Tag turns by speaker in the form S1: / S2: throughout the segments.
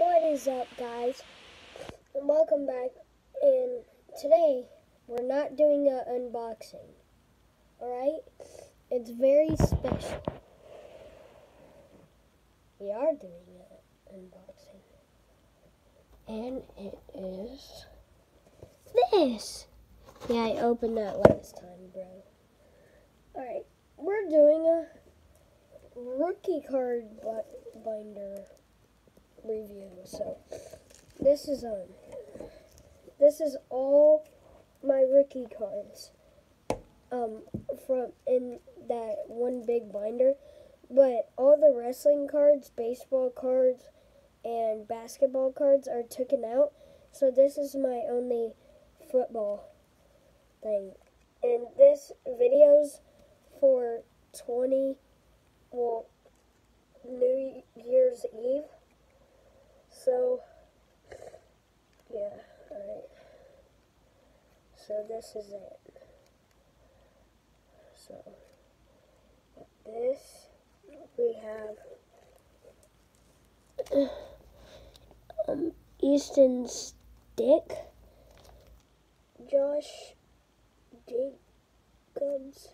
S1: What is up, guys? Welcome back. And today we're not doing an unboxing. Alright? It's very special. We are doing an unboxing. And it is this. Yeah, I opened that last time, bro. Alright, we're doing a rookie card binder review. So this is um this is all my rookie cards um from in that one big binder. But all the wrestling cards, baseball cards, and basketball cards are taken out. So this is my only football thing. And this video's for 20 well New Year's Eve. So, yeah, alright. So this is it. So, this, we have um, Easton Stick, Josh Jacobs,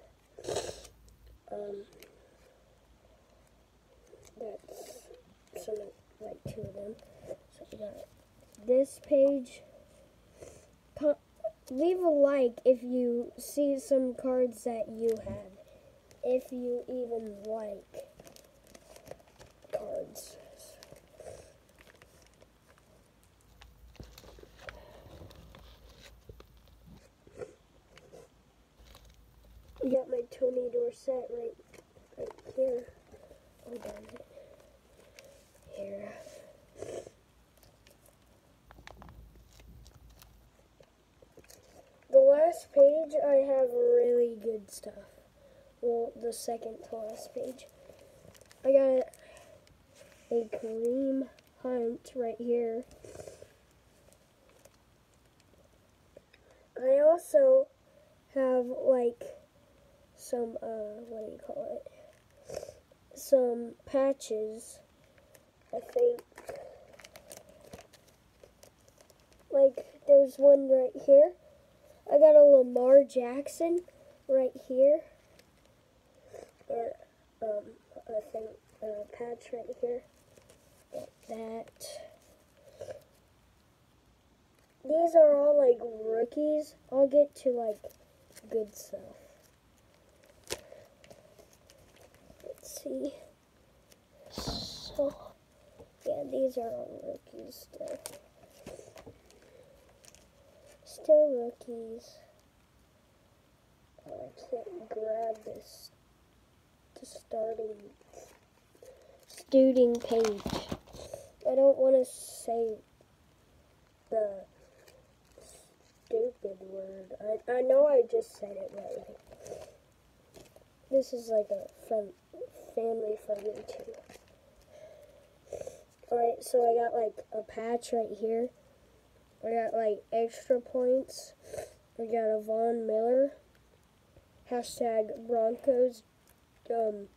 S1: um, that's some like two of them. This page. Leave a like if you see some cards that you have. If you even like cards. We got my Tony Dorsett right, right here. Hold on. Here. The last page, I have really good stuff. Well, the second to last page. I got a Kareem Hunt right here. I also have like some, uh, what do you call it? Some patches. I think. Like, there's one right here. I got a Lamar Jackson right here. And, um, I think, uh, patch right here. Got that. These are all, like, rookies. I'll get to, like, good stuff. Let's see. So, yeah, these are all rookies still. Still rookies. Can't grab this. The starting student page. I don't want to say the stupid word. I, I know I just said it right. This is like a family friendly too. Alright, so I got like a patch right here. I got like extra points. I got a Von Miller. Hashtag Broncos. Um,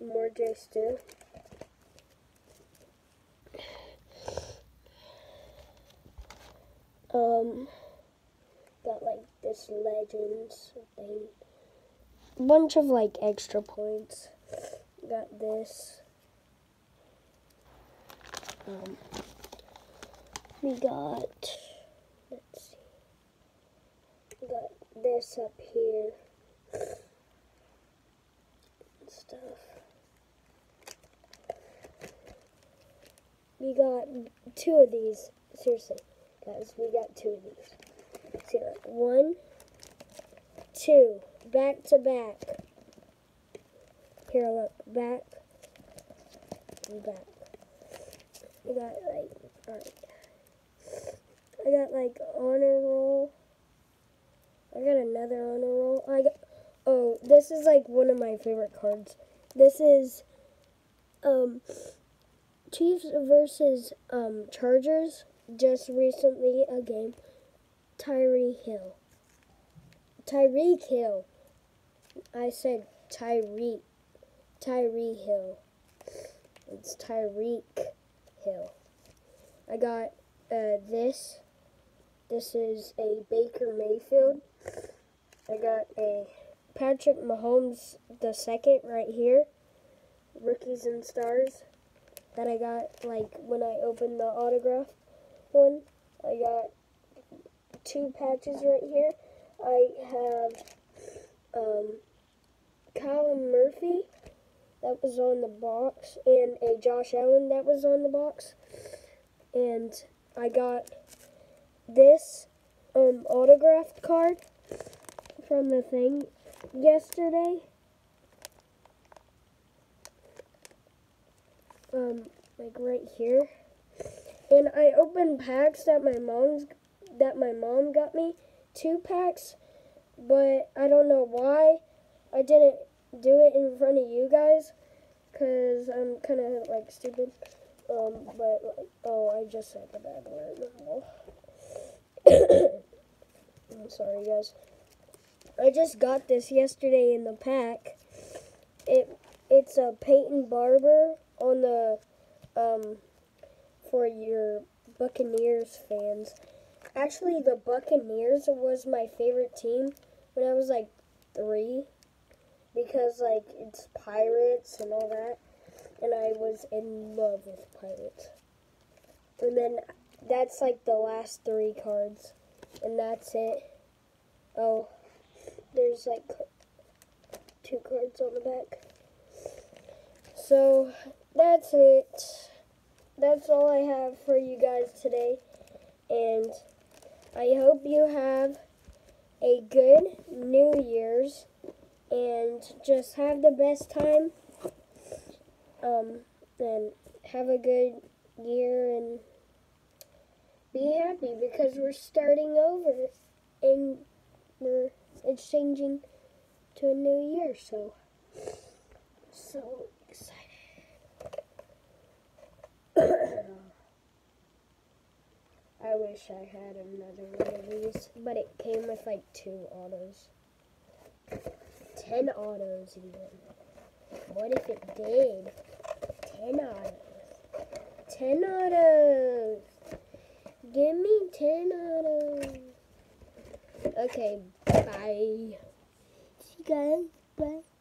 S1: more J Stu. Um, got like this Legends thing. Bunch of like extra points. Got this. Um, we got, let's see, got this up here, stuff. We got two of these, seriously, guys, we got two of these. See, look, one, two, back to back. Here, look, back, and back. We got like, alright. I got like honor roll. I got another honor roll. I got, oh, this is like one of my favorite cards. This is, um, Chiefs versus, um, Chargers. Just recently a game. Tyree Hill. Tyreek Hill. I said Tyreek. Tyree Hill. It's Tyreek Hill. I got uh, this. This is a Baker Mayfield. I got a Patrick Mahomes the second right here. Rookies and stars that I got like when I opened the autograph one. I got two patches right here. I have um, Colin Murphy that was on the box and a Josh Allen that was on the box. And I got this um, autographed card from the thing yesterday. Um, like right here. And I opened packs that my mom's that my mom got me, two packs, but I don't know why I didn't do it in front of you guys, cause I'm kind of like stupid. Um, but like, oh, I just said the bad word. I'm sorry, guys. I just got this yesterday in the pack. It it's a Peyton Barber on the um for your Buccaneers fans. Actually, the Buccaneers was my favorite team when I was like three because like it's pirates and all that, and I was in love with pirates. And then that's like the last three cards, and that's it. Oh, there's like two cards on the back. So that's it. That's all I have for you guys today. And I hope you have a good New Year's and just have the best time. Um, and have a good year and be happy because we're starting over and we're exchanging to a new year. So, so excited. I wish I had another one of these, but it came with like two autos. Ten autos even. What if it did? Ten autos. Ten autos. Give me ten autos. Okay, bye. See you guys. Bye.